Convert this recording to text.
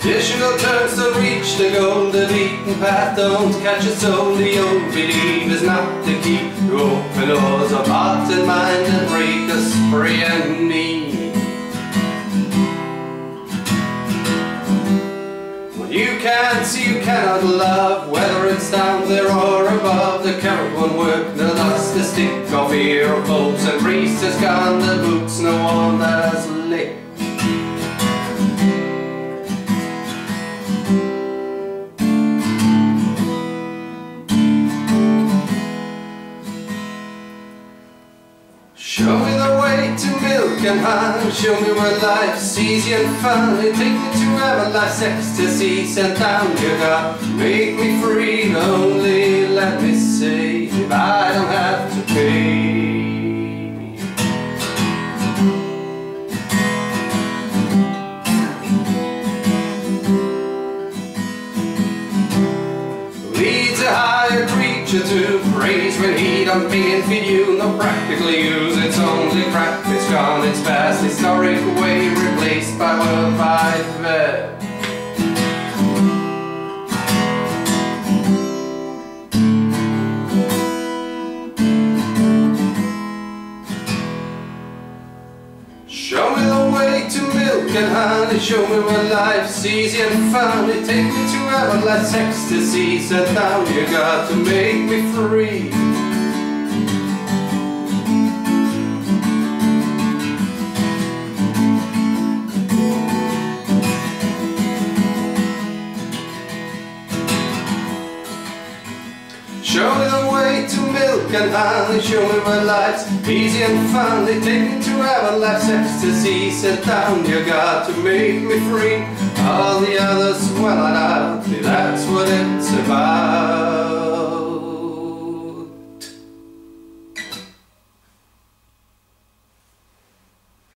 Traditional turns to reach the the beaten path don't catch a soul. The old belief is not the key to open doors of heart and mind and break us free and need. When you can't see, you cannot love, whether it's down there or above. The carrot won't work, the dust, the stick of fear of and priest has gone. The books no one has licked. Show me the way to milk and honey. Show me where life's easy and fun. Take me to everlasting ecstasy Send down your God, make me free to praise when he don't mean for you. No practical use it's only crap it's gone. It's past historic way replaced by world wide to milk and Show me where life's easy and fun Take me to life's ecstasy. Set down, you got to make me free Show me the way to milk and honey Show me where life's easy and fun. They take me to life's ecstasy. Sit down, you got to make me free. All the others, well, I doubt That's what it's about